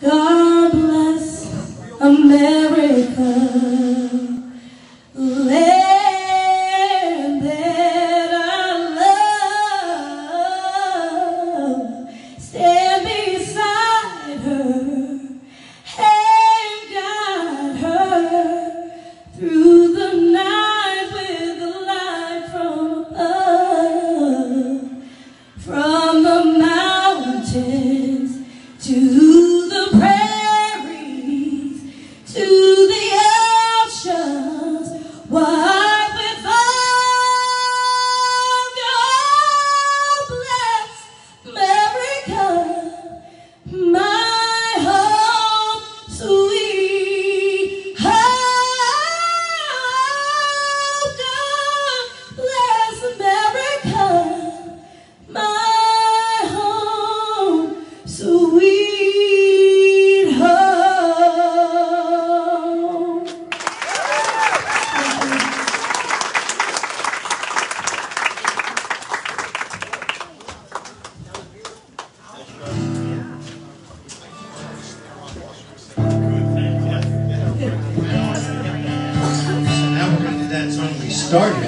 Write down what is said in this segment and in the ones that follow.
God bless America. Started,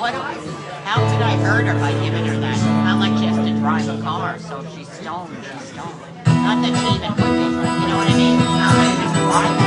what do I, how did I hurt her by giving her that? i like she has to drive a car, so if she's stoned, she's stoned. Not that she even would be, you know what I mean? It's not like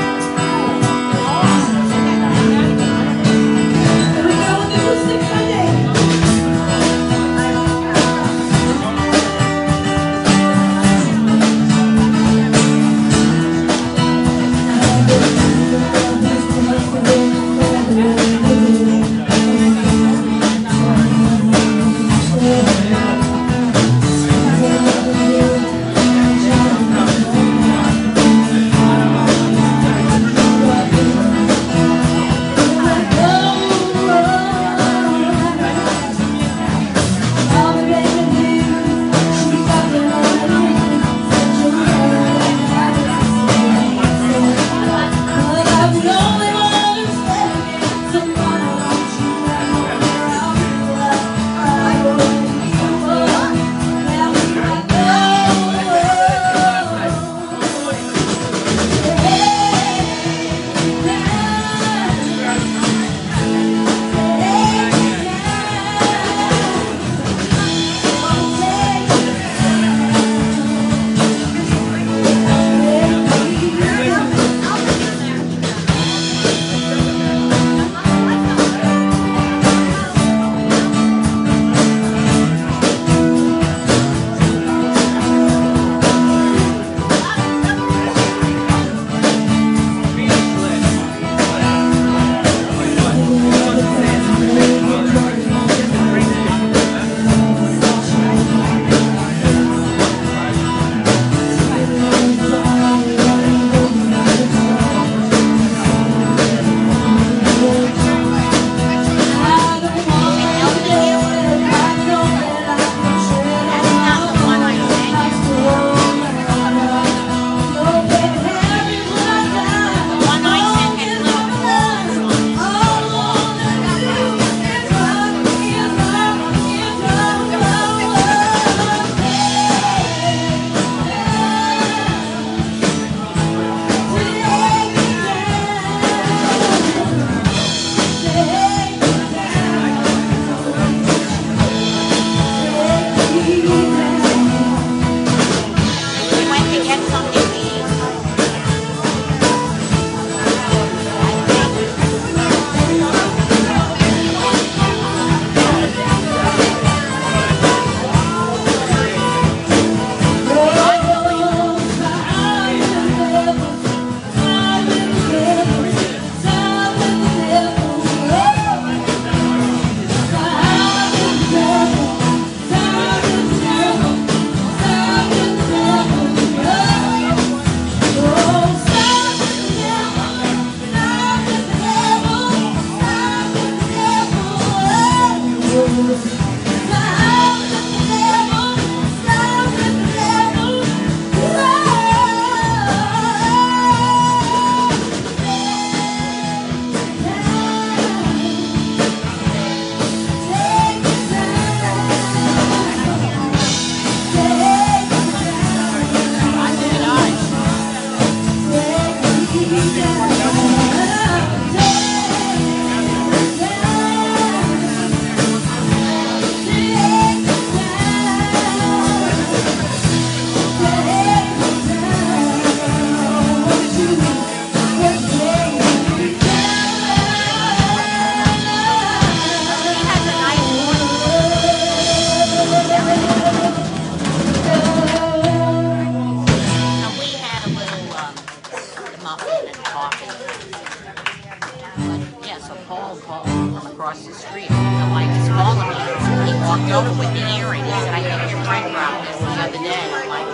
Over with the earring. He said, I think your friend dropped this the other day. I'm like,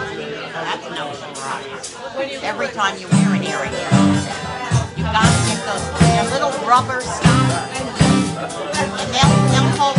that's no surprise. Every time you wear an earring, you notice gotta get those, little rubber stuff. And they'll, they'll hold